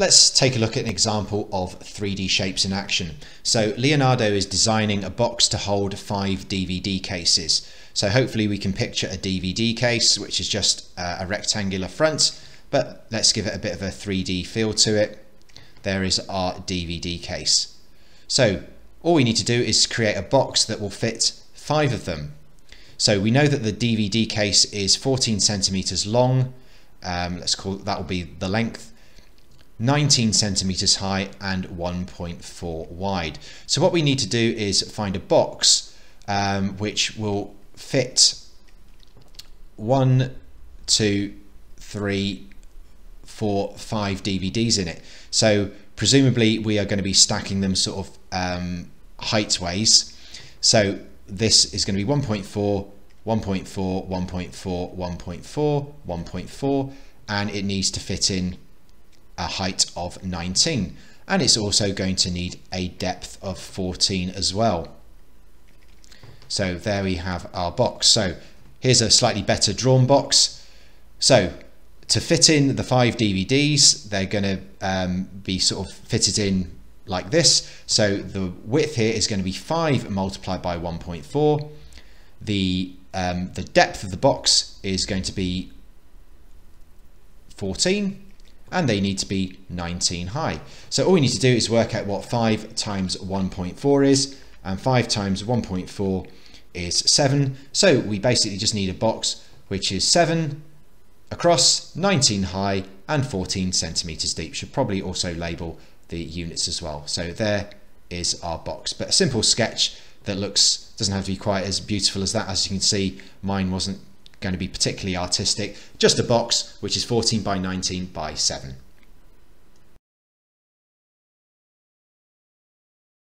Let's take a look at an example of 3D shapes in action. So Leonardo is designing a box to hold five DVD cases. So hopefully we can picture a DVD case, which is just a rectangular front, but let's give it a bit of a 3D feel to it. There is our DVD case. So all we need to do is create a box that will fit five of them. So we know that the DVD case is 14 centimeters long. Um, let's call that will be the length 19 centimeters high and 1.4 wide. So what we need to do is find a box um, which will fit one, two, three, four, five DVDs in it. So presumably we are going to be stacking them sort of um, height ways. So this is going to be 1.4, 1.4, 1.4, 1.4, 1.4, and it needs to fit in a height of 19 and it's also going to need a depth of 14 as well. So there we have our box. So here's a slightly better drawn box. So to fit in the five DVDs, they're going to um, be sort of fitted in like this. So the width here is going to be 5 multiplied by 1.4. The, um, the depth of the box is going to be 14 and they need to be 19 high. So all we need to do is work out what 5 times 1.4 is, and 5 times 1.4 is 7. So we basically just need a box which is 7 across, 19 high, and 14 centimeters deep. Should probably also label the units as well. So there is our box, but a simple sketch that looks doesn't have to be quite as beautiful as that. As you can see, mine wasn't going to be particularly artistic. Just a box, which is 14 by 19 by 7.